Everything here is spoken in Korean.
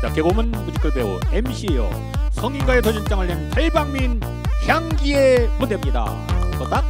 자 개고문 뮤지컬 배우 MC요 성인가의 도전장을 낸 탈방민 향기의 무대입니다. 또닥